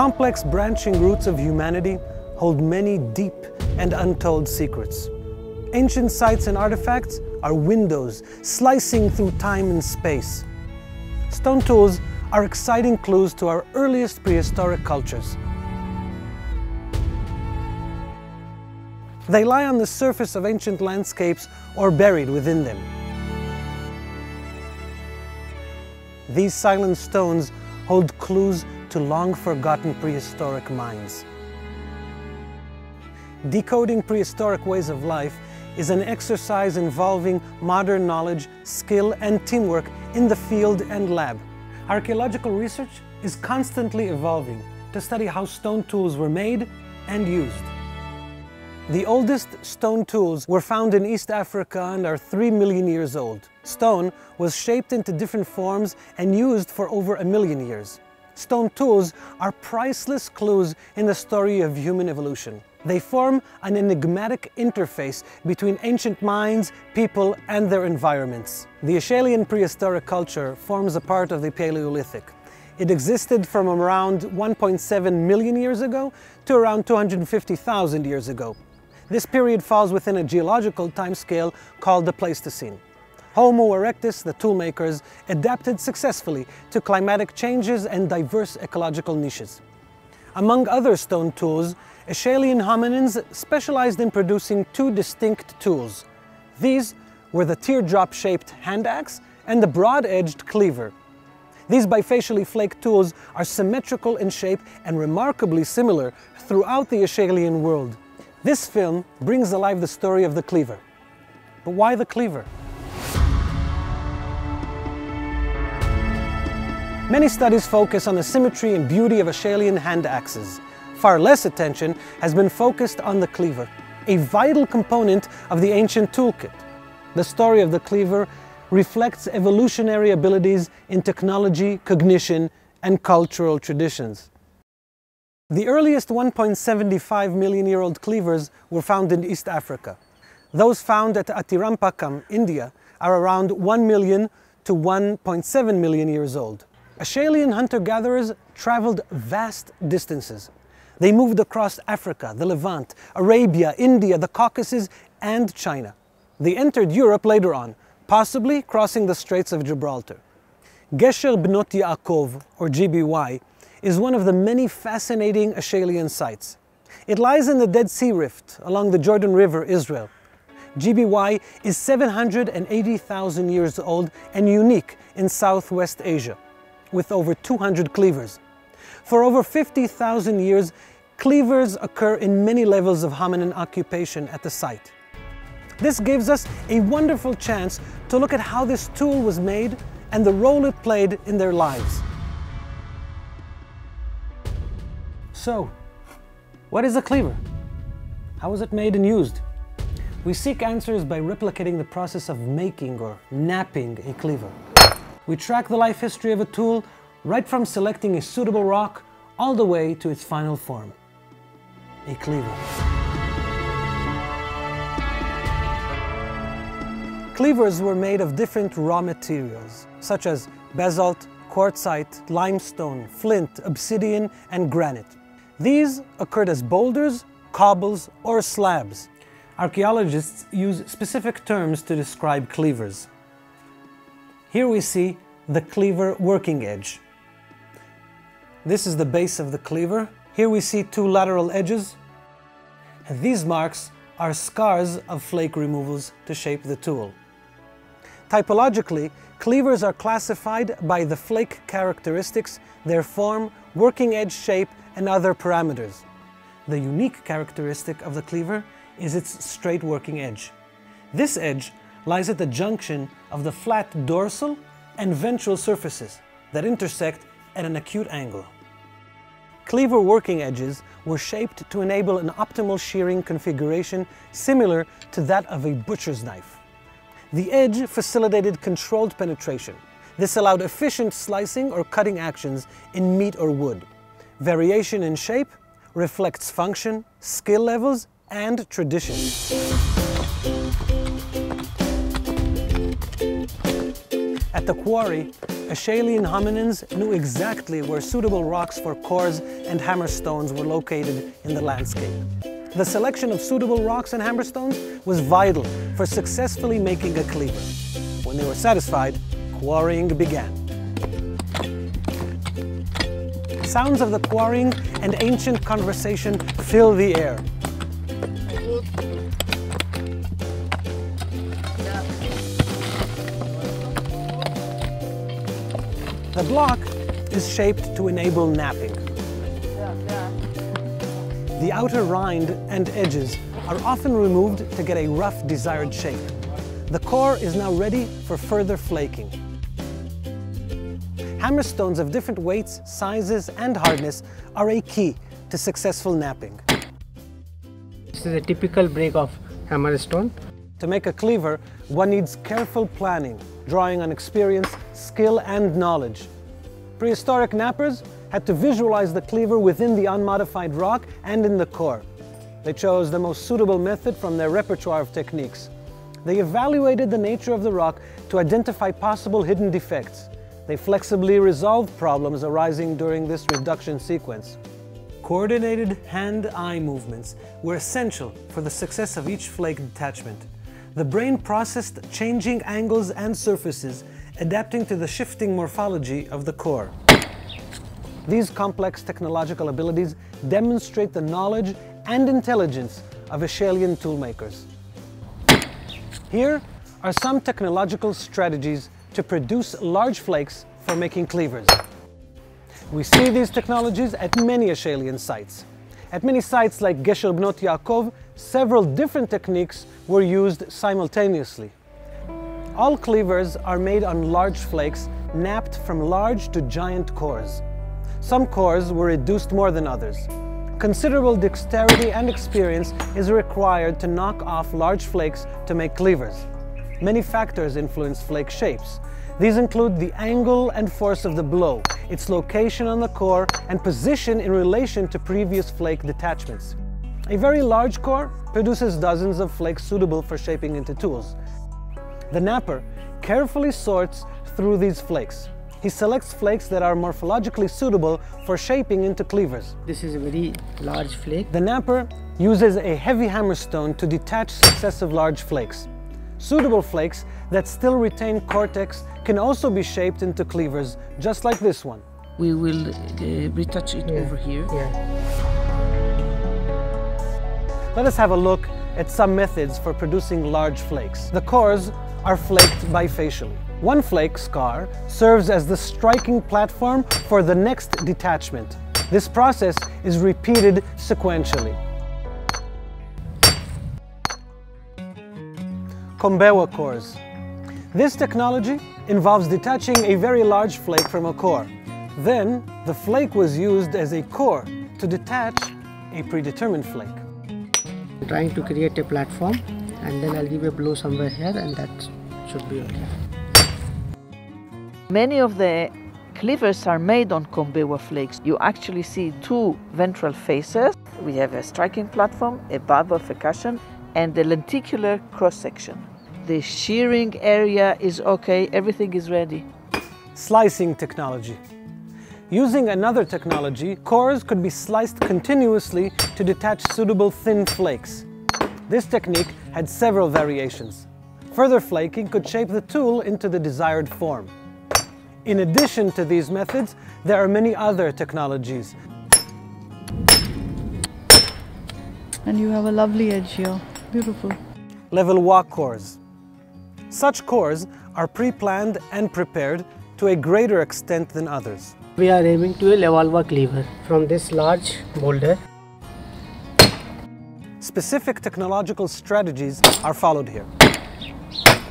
complex branching roots of humanity hold many deep and untold secrets. Ancient sites and artifacts are windows slicing through time and space. Stone tools are exciting clues to our earliest prehistoric cultures. They lie on the surface of ancient landscapes or buried within them. These silent stones hold clues to long-forgotten prehistoric minds. Decoding prehistoric ways of life is an exercise involving modern knowledge, skill, and teamwork in the field and lab. Archaeological research is constantly evolving to study how stone tools were made and used. The oldest stone tools were found in East Africa and are 3 million years old. Stone was shaped into different forms and used for over a million years. Stone tools are priceless clues in the story of human evolution. They form an enigmatic interface between ancient minds, people, and their environments. The Acheulean prehistoric culture forms a part of the Paleolithic. It existed from around 1.7 million years ago to around 250,000 years ago. This period falls within a geological timescale called the Pleistocene. Homo erectus, the toolmakers, adapted successfully to climatic changes and diverse ecological niches. Among other stone tools, Acheulean hominins specialized in producing two distinct tools. These were the teardrop-shaped hand axe and the broad-edged cleaver. These bifacially flaked tools are symmetrical in shape and remarkably similar throughout the Acheulean world. This film brings alive the story of the cleaver. But why the cleaver? Many studies focus on the symmetry and beauty of Acheulean hand axes. Far less attention has been focused on the cleaver, a vital component of the ancient toolkit. The story of the cleaver reflects evolutionary abilities in technology, cognition, and cultural traditions. The earliest 1.75 million year old cleavers were found in East Africa. Those found at Attirampakkam, India, are around 1 million to 1.7 million years old. Acheulean hunter-gatherers traveled vast distances. They moved across Africa, the Levant, Arabia, India, the Caucasus, and China. They entered Europe later on, possibly crossing the Straits of Gibraltar. Gesher Bnot Yaakov, or GBY, is one of the many fascinating Acheulean sites. It lies in the Dead Sea Rift along the Jordan River, Israel. GBY is 780,000 years old and unique in Southwest Asia with over 200 cleavers. For over 50,000 years, cleavers occur in many levels of hominin occupation at the site. This gives us a wonderful chance to look at how this tool was made and the role it played in their lives. So, what is a cleaver? How was it made and used? We seek answers by replicating the process of making or knapping a cleaver. We track the life history of a tool right from selecting a suitable rock all the way to its final form, a cleaver. Cleavers were made of different raw materials, such as basalt, quartzite, limestone, flint, obsidian, and granite. These occurred as boulders, cobbles, or slabs. Archaeologists use specific terms to describe cleavers. Here we see the cleaver working edge. This is the base of the cleaver. Here we see two lateral edges. And these marks are scars of flake removals to shape the tool. Typologically, cleavers are classified by the flake characteristics, their form, working edge shape, and other parameters. The unique characteristic of the cleaver is its straight working edge. This edge lies at the junction of the flat dorsal and ventral surfaces that intersect at an acute angle. Cleaver working edges were shaped to enable an optimal shearing configuration similar to that of a butcher's knife. The edge facilitated controlled penetration. This allowed efficient slicing or cutting actions in meat or wood. Variation in shape reflects function, skill levels, and tradition. At the quarry, Acheulean hominins knew exactly where suitable rocks for cores and hammerstones were located in the landscape. The selection of suitable rocks and hammerstones was vital for successfully making a cleaver. When they were satisfied, quarrying began. Sounds of the quarrying and ancient conversation fill the air. The block is shaped to enable knapping. The outer rind and edges are often removed to get a rough desired shape. The core is now ready for further flaking. Hammerstones of different weights, sizes and hardness are a key to successful knapping. This is a typical break of hammerstone. To make a cleaver, one needs careful planning, drawing on experience, skill and knowledge. Prehistoric knappers had to visualize the cleaver within the unmodified rock and in the core. They chose the most suitable method from their repertoire of techniques. They evaluated the nature of the rock to identify possible hidden defects. They flexibly resolved problems arising during this reduction sequence. Coordinated hand-eye movements were essential for the success of each flake detachment. The brain processed changing angles and surfaces, adapting to the shifting morphology of the core. These complex technological abilities demonstrate the knowledge and intelligence of Acheulean toolmakers. Here are some technological strategies to produce large flakes for making cleavers. We see these technologies at many Acheulean sites. At many sites like Gesher Bnot Yaakov, several different techniques were used simultaneously. All cleavers are made on large flakes knapped from large to giant cores. Some cores were reduced more than others. Considerable dexterity and experience is required to knock off large flakes to make cleavers. Many factors influence flake shapes. These include the angle and force of the blow, its location on the core, and position in relation to previous flake detachments. A very large core produces dozens of flakes suitable for shaping into tools. The knapper carefully sorts through these flakes. He selects flakes that are morphologically suitable for shaping into cleavers. This is a very large flake. The knapper uses a heavy hammerstone to detach successive large flakes. Suitable flakes that still retain cortex can also be shaped into cleavers, just like this one. We will uh, retouch it Yeah. over here. Yeah. Let us have a look at some methods for producing large flakes. The cores are flaked bifacially. One flake scar serves as the striking platform for the next detachment. This process is repeated sequentially. Kombewa cores. This technology involves detaching a very large flake from a core. Then, the flake was used as a core to detach a predetermined flake. I'm trying to create a platform and then I'll give a blow somewhere here and that should be okay. Many of the cleavers are made on Kombewa flakes. You actually see two ventral faces. We have a striking platform, a bulb of percussion, and a lenticular cross section. The shearing area is okay, everything is ready. Slicing technology. Using another technology, cores could be sliced continuously to detach suitable thin flakes. This technique had several variations. Further flaking could shape the tool into the desired form. In addition to these methods, there are many other technologies. And you have a lovely edge here. Beautiful. Levallois cores. Such cores are pre-planned and prepared to a greater extent than others. We are aiming to a Levallois cleaver from this large boulder. Specific technological strategies are followed here.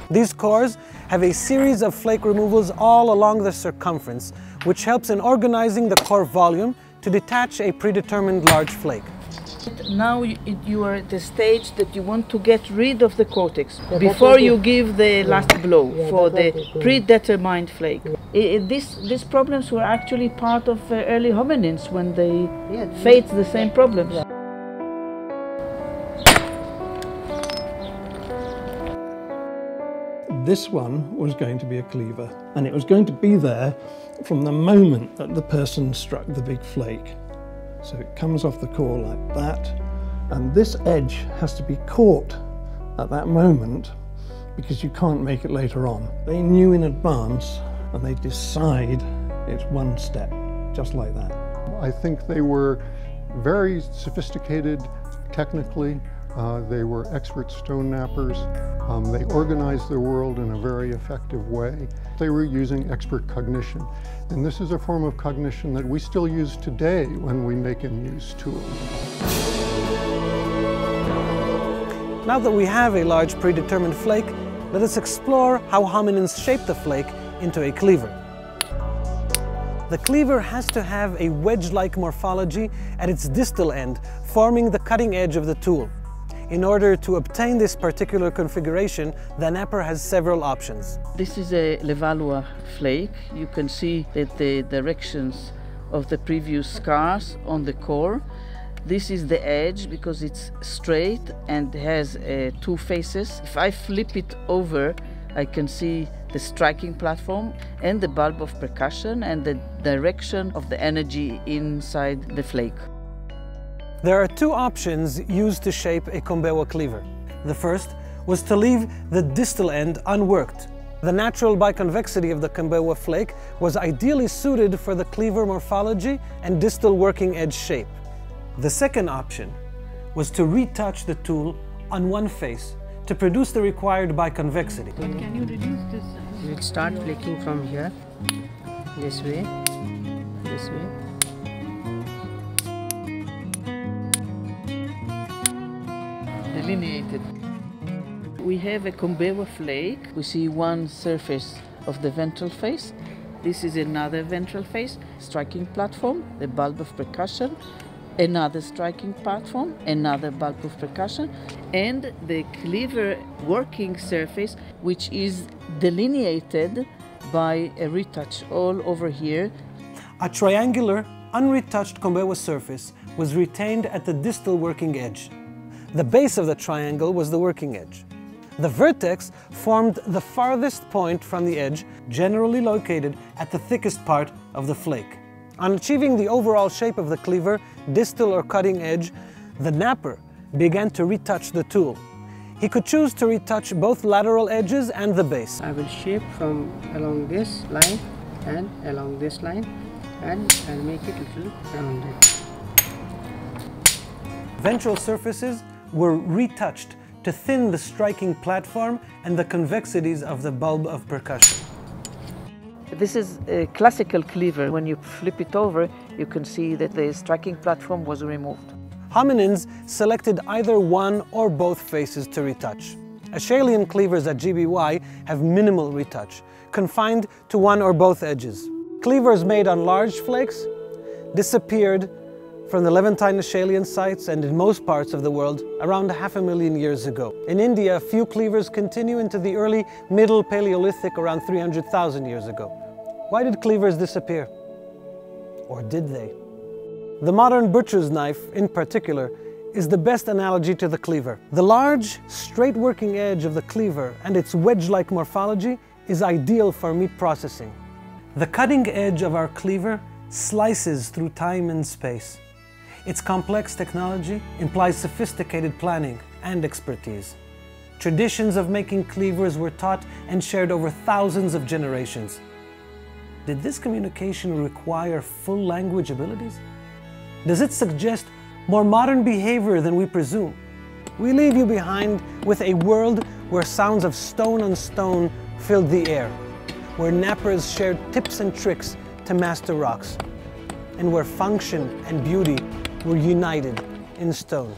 These cores have a series of flake removals all along the circumference, which helps in organizing the core volume to detach a predetermined large flake. Now you, you are at the stage that you want to get rid of the cortex that before you give the last blow Yeah, for the predetermined flake. I- I- this, these problems were actually part of uh, early hominins when they Yeah, faced the same problems. this one was going to be a cleaver, and it was going to be there from the moment that the person struck the big flake. So it comes off the core like that, and this edge has to be caught at that moment because you can't make it later on. They knew in advance and they decide it's one step, just like that. I think they were very sophisticated technically. Uh, they were expert stone knappers. Um, they organized their world in a very effective way. They were using expert cognition. And this is a form of cognition that we still use today when we make and use tools. Now that we have a large predetermined flake, let us explore how hominins shape the flake into a cleaver. The cleaver has to have a wedge-like morphology at its distal end, forming the cutting edge of the tool. In order to obtain this particular configuration, the knapper has several options. This is a Levallois flake. You can see that the directions of the previous scars on the core. This is the edge because it's straight and has uh, two faces. If I flip it over, I can see the striking platform and the bulb of percussion and the direction of the energy inside the flake. There are two options used to shape a Kombewa cleaver. The first was to leave the distal end unworked. The natural biconvexity of the Kombewa flake was ideally suited for the cleaver morphology and distal working edge shape. The second option was to retouch the tool on one face to produce the required biconvexity. Can you reduce this? We'll start flicking from here, this way, this way. Delineated. We have a Kombewa flake. We see one surface of the ventral face. This is another ventral face, striking platform, the bulb of percussion, another striking platform, another bulb of percussion, and the cleaver working surface, which is delineated by a retouch all over here. A triangular, unretouched Kombewa surface was retained at the distal working edge. The base of the triangle was the working edge. The vertex formed the farthest point from the edge, generally located at the thickest part of the flake. On achieving the overall shape of the cleaver, distal or cutting edge, the knapper began to retouch the tool. He could choose to retouch both lateral edges and the base. I will shape from along this line and along this line and I'll make it a little rounded. Ventral surfaces were retouched to thin the striking platform and the convexities of the bulb of percussion. This is a classical cleaver. When you flip it over, you can see that the striking platform was removed. Hominins selected either one or both faces to retouch. Acheulean cleavers at GBY have minimal retouch, confined to one or both edges. Cleavers made on large flakes disappeared from the Levantine Acheulean sites and in most parts of the world around half a million years ago. In India, a few cleavers continue into the early Middle Paleolithic around 300,000 years ago. Why did cleavers disappear? Or did they? The modern butcher's knife, in particular, is the best analogy to the cleaver. The large, straight working edge of the cleaver and its wedge-like morphology is ideal for meat processing. The cutting edge of our cleaver slices through time and space. Its complex technology implies sophisticated planning and expertise. Traditions of making cleavers were taught and shared over thousands of generations. Did this communication require full language abilities? Does it suggest more modern behavior than we presume? We leave you behind with a world where sounds of stone on stone filled the air, where knappers shared tips and tricks to master rocks, and where function and beauty were united in stone.